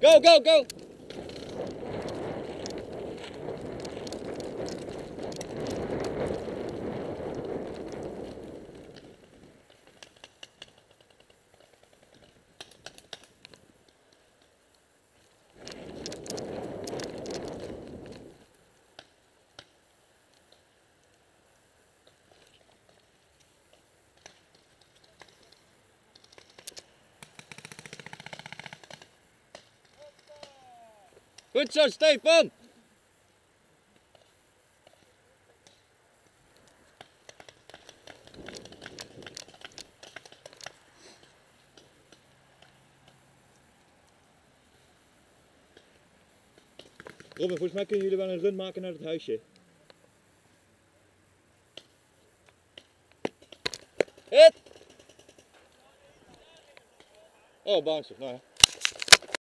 Go, go, go! Goed zo, Stefan! Robin, volgens mij kunnen jullie wel een run maken naar het huisje. Hit! Oh, bouncer. Nou ja.